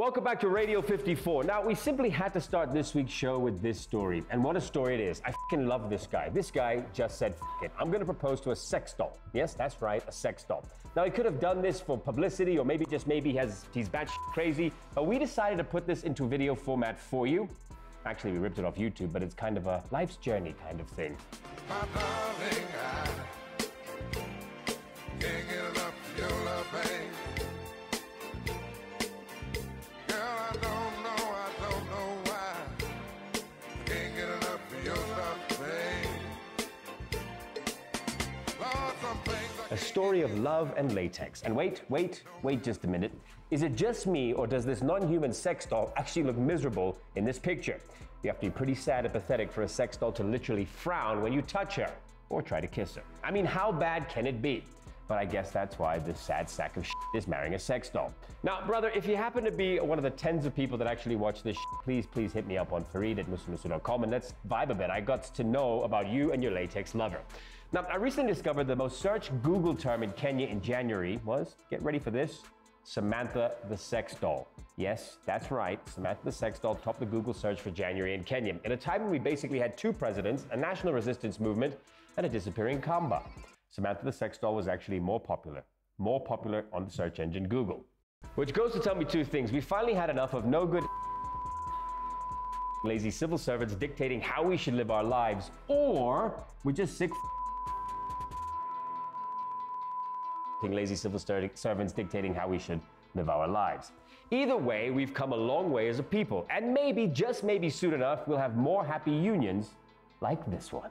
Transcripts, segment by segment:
Welcome back to Radio 54. Now, we simply had to start this week's show with this story. And what a story it is. I fucking love this guy. This guy just said, it. I'm going to propose to a sex doll. Yes, that's right, a sex doll. Now, he could have done this for publicity or maybe just maybe has he's batshit crazy, but we decided to put this into video format for you. Actually, we ripped it off YouTube, but it's kind of a life's journey kind of thing. Story of love and latex. And wait, wait, wait just a minute. Is it just me, or does this non human sex doll actually look miserable in this picture? You have to be pretty sad and pathetic for a sex doll to literally frown when you touch her or try to kiss her. I mean, how bad can it be? But I guess that's why this sad sack of is marrying a sex doll. Now, brother, if you happen to be one of the tens of people that actually watch this please, please hit me up on Fareed at muslimusu.com and let's vibe a bit. I got to know about you and your latex lover. Now, I recently discovered the most searched Google term in Kenya in January was, get ready for this, Samantha the sex doll. Yes, that's right. Samantha the sex doll topped the Google search for January in Kenya. In a time when we basically had two presidents, a national resistance movement, and a disappearing Kamba. Samantha the sex doll was actually more popular. More popular on the search engine Google. Which goes to tell me two things. We finally had enough of no good lazy civil servants dictating how we should live our lives, or we're just sick lazy civil servants dictating how we should live our lives. Either way, we've come a long way as a people, and maybe, just maybe soon enough, we'll have more happy unions like this one.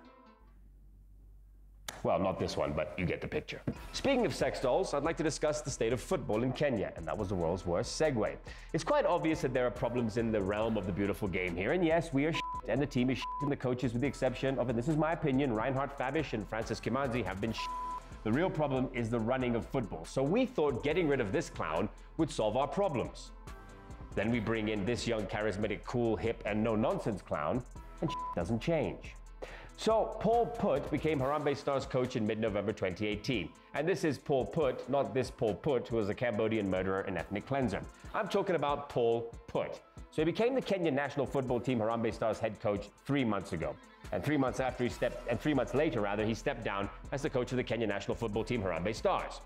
Well, not this one, but you get the picture. Speaking of sex dolls, I'd like to discuss the state of football in Kenya, and that was the world's worst segue. It's quite obvious that there are problems in the realm of the beautiful game here, and yes, we are shit, and the team is shit, and the coaches, with the exception of, and this is my opinion, Reinhard Fabisch and Francis Kimanzi have been shit. The real problem is the running of football, so we thought getting rid of this clown would solve our problems. Then we bring in this young, charismatic, cool, hip, and no nonsense clown, and doesn't change. So, Paul Put became Harambe Stars coach in mid November 2018. And this is Paul Put, not this Pol Pot, who was a Cambodian murderer and ethnic cleanser. I'm talking about Paul Put. So, he became the Kenyan national football team Harambe Stars head coach three months ago. And three months after he stepped, and three months later, rather, he stepped down as the coach of the Kenyan national football team Harambe Stars.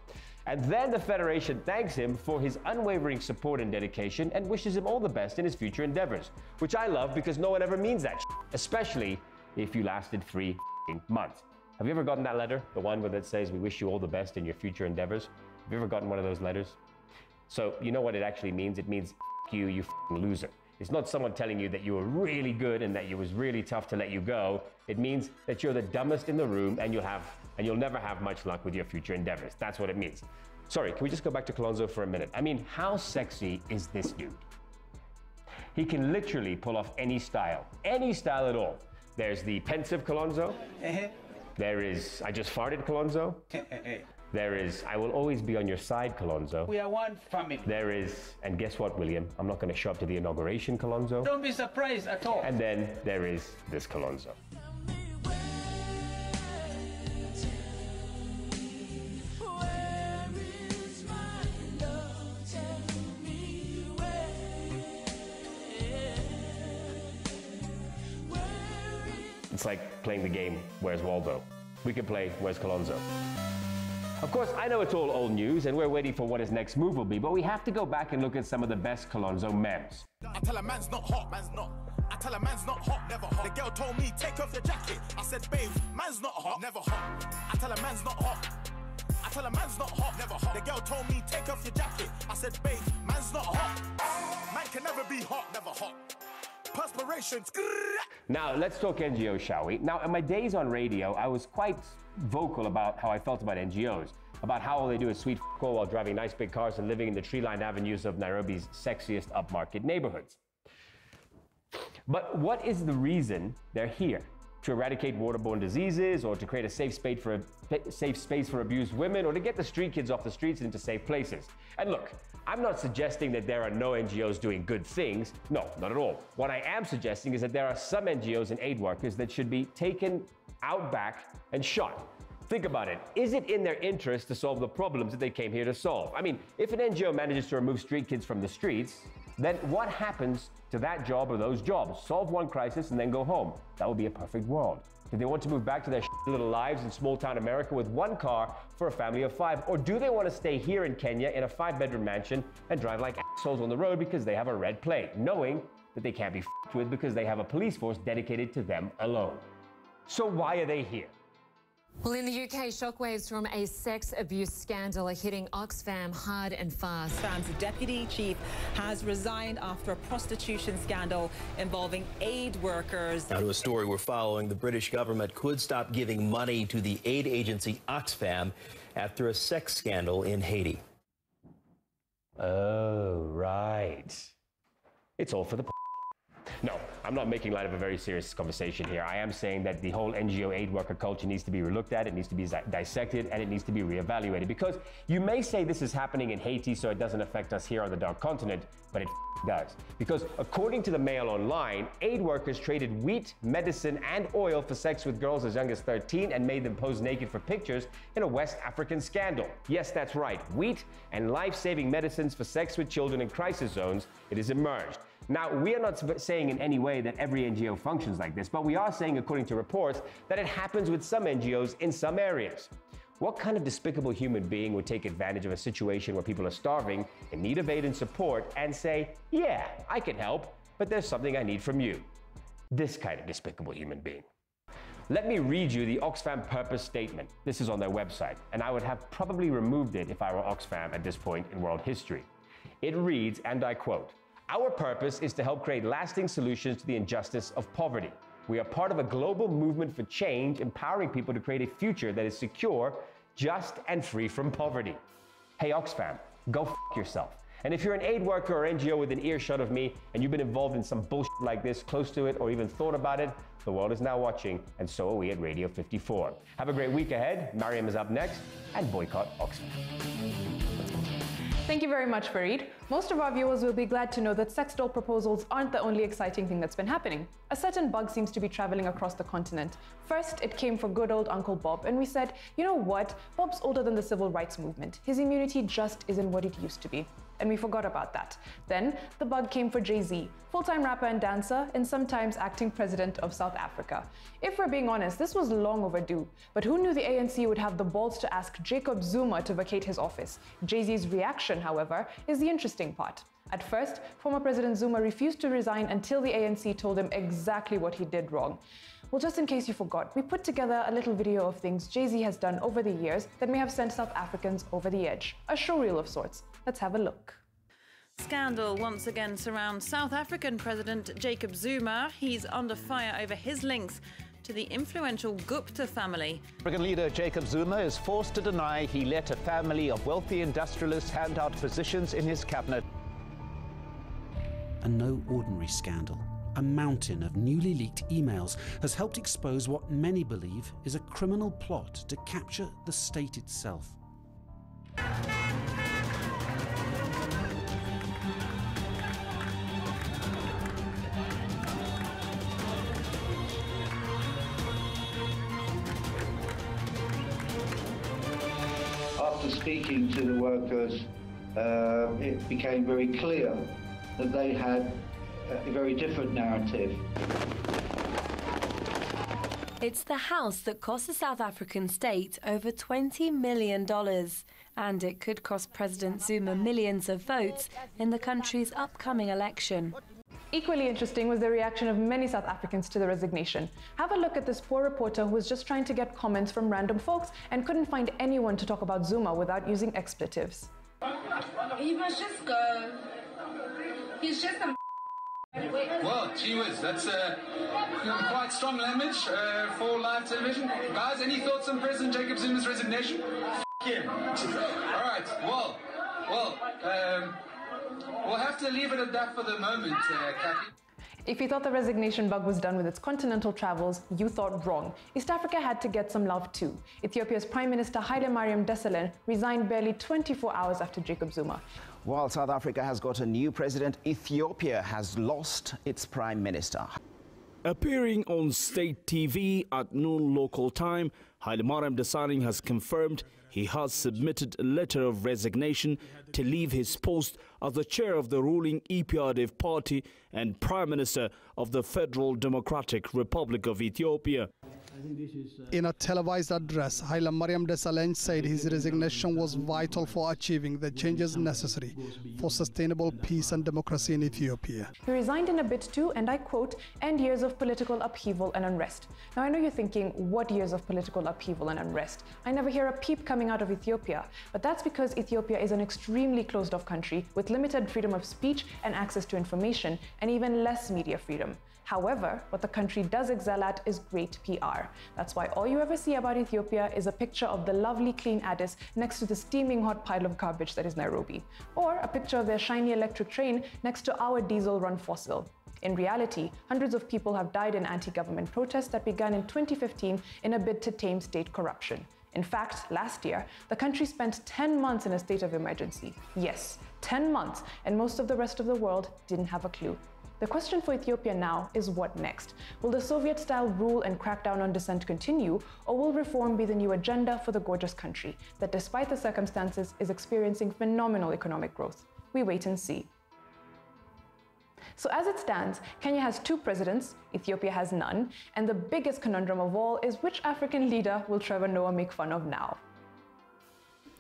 And then the Federation thanks him for his unwavering support and dedication and wishes him all the best in his future endeavors, which I love because no one ever means that, especially if you lasted three months. Have you ever gotten that letter? The one where it says, We wish you all the best in your future endeavors? Have you ever gotten one of those letters? So, you know what it actually means? It means you, you loser. It's not someone telling you that you were really good and that it was really tough to let you go. It means that you're the dumbest in the room and you'll have and you'll never have much luck with your future endeavors. That's what it means. Sorry, can we just go back to Kalonzo for a minute? I mean, how sexy is this dude? He can literally pull off any style, any style at all. There's the pensive Kalonzo. There is I just farted Kalonzo. There is I will always be on your side Kalonzo. We are one family. There is, and guess what, William? I'm not going to show up to the inauguration Kalonzo. Don't be surprised at all. And then there is this Kalonzo. It's like playing the game Where's Waldo? We could play Where's Kalonzo? Of course, I know it's all old news and we're waiting for what his next move will be, but we have to go back and look at some of the best Kalonzo memes. I tell a man's not hot, man's not. I tell a man's not hot, never hot. The girl told me, take off your jacket. I said, babe, man's not hot, never hot. I tell a man's not hot. I tell a man's not hot, never hot. The girl told me, take off your jacket. I said, babe, man's not hot. Man can never be hot, never hot. Now, let's talk NGOs, shall we? Now, in my days on radio, I was quite vocal about how I felt about NGOs, about how all they do is sweet f- while driving nice big cars and living in the tree lined avenues of Nairobi's sexiest upmarket neighborhoods. But what is the reason they're here? To eradicate waterborne diseases, or to create a safe space for safe space for abused women, or to get the street kids off the streets and into safe places. And look, I'm not suggesting that there are no NGOs doing good things. No, not at all. What I am suggesting is that there are some NGOs and aid workers that should be taken out back and shot. Think about it. Is it in their interest to solve the problems that they came here to solve? I mean, if an NGO manages to remove street kids from the streets, then what happens to that job or those jobs? Solve one crisis and then go home. That would be a perfect world. Do they want to move back to their little lives in small town America with one car for a family of five? Or do they want to stay here in Kenya in a five bedroom mansion and drive like assholes on the road because they have a red plate, knowing that they can't be with because they have a police force dedicated to them alone? So why are they here? Well, in the UK, shockwaves from a sex abuse scandal are hitting Oxfam hard and fast. Oxfam's deputy chief has resigned after a prostitution scandal involving aid workers. Now to a story we're following. The British government could stop giving money to the aid agency Oxfam after a sex scandal in Haiti. Oh, right. It's all for the no, I'm not making light of a very serious conversation here. I am saying that the whole NGO aid worker culture needs to be relooked at, it needs to be dissected, and it needs to be reevaluated. Because you may say this is happening in Haiti so it doesn't affect us here on the dark continent, but it does. Because according to the Mail Online, aid workers traded wheat, medicine, and oil for sex with girls as young as 13 and made them pose naked for pictures in a West African scandal. Yes, that's right. Wheat and life saving medicines for sex with children in crisis zones. It has emerged. Now, we are not saying in any way that every NGO functions like this, but we are saying, according to reports, that it happens with some NGOs in some areas. What kind of despicable human being would take advantage of a situation where people are starving, in need of aid and support, and say, Yeah, I can help, but there's something I need from you? This kind of despicable human being. Let me read you the Oxfam purpose statement. This is on their website, and I would have probably removed it if I were Oxfam at this point in world history. It reads, and I quote, our purpose is to help create lasting solutions to the injustice of poverty. We are part of a global movement for change, empowering people to create a future that is secure, just, and free from poverty. Hey, Oxfam, go f yourself. And if you're an aid worker or NGO with an earshot of me and you've been involved in some bullshit like this, close to it, or even thought about it, the world is now watching, and so are we at Radio 54. Have a great week ahead. Mariam is up next, and boycott Oxfam. Thank you very much, Fareed. Most of our viewers will be glad to know that sex doll proposals aren't the only exciting thing that's been happening. A certain bug seems to be traveling across the continent. First, it came for good old Uncle Bob, and we said, you know what? Bob's older than the civil rights movement. His immunity just isn't what it used to be and we forgot about that. Then the bug came for Jay Z, full time rapper and dancer, and sometimes acting president of South Africa. If we're being honest, this was long overdue. But who knew the ANC would have the balls to ask Jacob Zuma to vacate his office? Jay Z's reaction, however, is the interesting part. At first, former President Zuma refused to resign until the ANC told him exactly what he did wrong. Well, just in case you forgot, we put together a little video of things Jay Z has done over the years that may have sent South Africans over the edge. A showreel of sorts. Let's have a look. Scandal once again surrounds South African President Jacob Zuma. He's under fire over his links to the influential Gupta family. African leader Jacob Zuma is forced to deny he let a family of wealthy industrialists hand out positions in his cabinet. And no ordinary scandal. A mountain of newly leaked emails has helped expose what many believe is a criminal plot to capture the state itself. After speaking to the workers, uh, it became very clear that they had a very different narrative. It's the house that cost the South African state over $20 million, and it could cost President Zuma millions of votes in the country's upcoming election. Equally interesting was the reaction of many South Africans to the resignation. Have a look at this poor reporter who was just trying to get comments from random folks and couldn't find anyone to talk about Zuma without using expletives. He must just go. He's just a. Well, gee whiz, that's uh, quite strong language uh, for live television. Guys, any thoughts on President Jacob Zuma's resignation? F him. All right, well, well, um, We'll have to leave it at that for the moment, uh, Kathy. If you thought the resignation bug was done with its continental travels, you thought wrong. East Africa had to get some love too. Ethiopia's Prime Minister Haile Mariam Desalegn resigned barely 24 hours after Jacob Zuma. While South Africa has got a new president, Ethiopia has lost its Prime Minister. Appearing on state TV at noon local time, Hailemariam Desalegn has confirmed he has submitted a letter of resignation to leave his post as the chair of the ruling EPRDF party and prime minister of the Federal Democratic Republic of Ethiopia. In a televised address, Hailemariam Desalegn said his resignation was vital for achieving the changes necessary for sustainable peace and democracy in Ethiopia. He resigned in a bid to, and I quote, end years of political upheaval and unrest. Now, I know you're thinking, what years of political upheaval and unrest? I never hear a peep coming out of Ethiopia. But that's because Ethiopia is an extremely closed off country with limited freedom of speech and access to information, and even less media freedom. However, what the country does excel at is great PR. That's why all you ever see about Ethiopia is a picture of the lovely clean Addis next to the steaming hot pile of garbage that is Nairobi, or a picture of their shiny electric train next to our diesel run fossil. In reality, hundreds of people have died in anti government protests that began in 2015 in a bid to tame state corruption. In fact, last year, the country spent 10 months in a state of emergency. Yes, 10 months, and most of the rest of the world didn't have a clue. The question for Ethiopia now is what next? Will the Soviet style rule and crackdown on dissent continue, or will reform be the new agenda for the gorgeous country that, despite the circumstances, is experiencing phenomenal economic growth? We wait and see. So, as it stands, Kenya has two presidents, Ethiopia has none, and the biggest conundrum of all is which African leader will Trevor Noah make fun of now?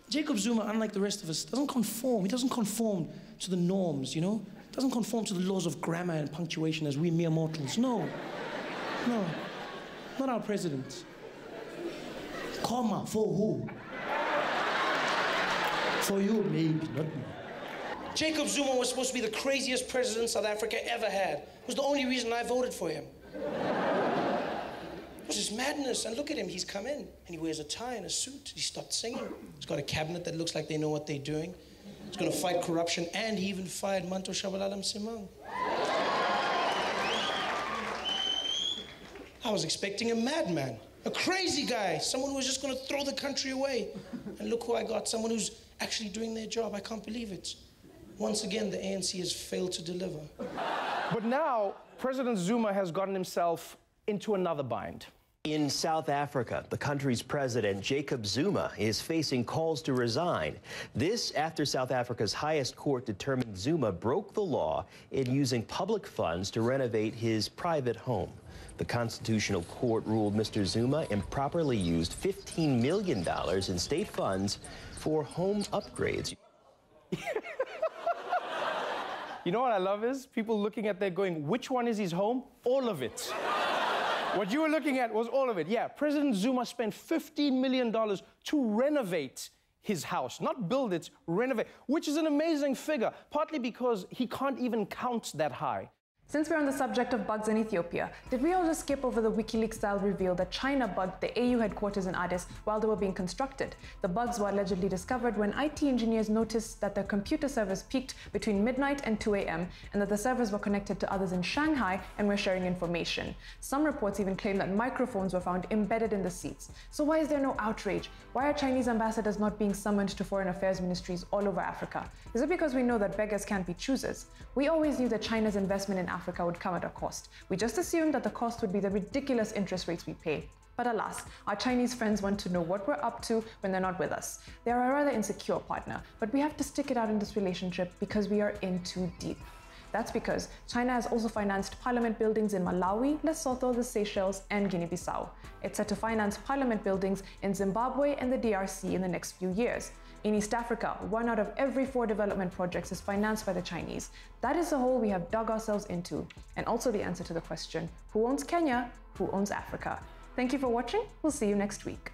Jacob Zuma, unlike the rest of us, doesn't conform. He doesn't conform to the norms, you know? Doesn't conform to the laws of grammar and punctuation as we mere mortals. No. No. Not our president. Comma, for who? For you, maybe, not me. Jacob Zuma was supposed to be the craziest president South Africa ever had. It was the only reason I voted for him. It was just madness. And look at him, he's come in and he wears a tie and a suit. He stopped singing. He's got a cabinet that looks like they know what they're doing. He's going to fight corruption, and he even fired Manto Tshabalala Msimang. I was expecting a madman, a crazy guy, someone who was just going to throw the country away. And look who I got, someone who's actually doing their job. I can't believe it. Once again, the ANC has failed to deliver. But now, President Zuma has gotten himself into another bind. In South Africa, the country's president, Jacob Zuma, is facing calls to resign. This after South Africa's highest court determined Zuma broke the law in using public funds to renovate his private home. The Constitutional Court ruled Mr. Zuma improperly used $15 million in state funds for home upgrades. you know what I love is people looking at there going, which one is his home? All of it. What you were looking at was all of it. Yeah, President Zuma spent $15 million to renovate his house, not build it, renovate, which is an amazing figure, partly because he can't even count that high. Since we're on the subject of bugs in Ethiopia, did we all just skip over the WikiLeaks style reveal that China bugged the AU headquarters in Addis while they were being constructed? The bugs were allegedly discovered when IT engineers noticed that their computer servers peaked between midnight and 2 a.m., and that the servers were connected to others in Shanghai and were sharing information. Some reports even claim that microphones were found embedded in the seats. So why is there no outrage? Why are Chinese ambassadors not being summoned to foreign affairs ministries all over Africa? Is it because we know that beggars can't be choosers? We always knew that China's investment in Africa Africa would come at a cost. We just assumed that the cost would be the ridiculous interest rates we pay. But alas, our Chinese friends want to know what we're up to when they're not with us. They are a rather insecure partner, but we have to stick it out in this relationship because we are in too deep. That's because China has also financed parliament buildings in Malawi, Lesotho, the Seychelles, and Guinea Bissau. It's set to finance parliament buildings in Zimbabwe and the DRC in the next few years. In East Africa, one out of every four development projects is financed by the Chinese. That is the hole we have dug ourselves into, and also the answer to the question who owns Kenya? Who owns Africa? Thank you for watching. We'll see you next week.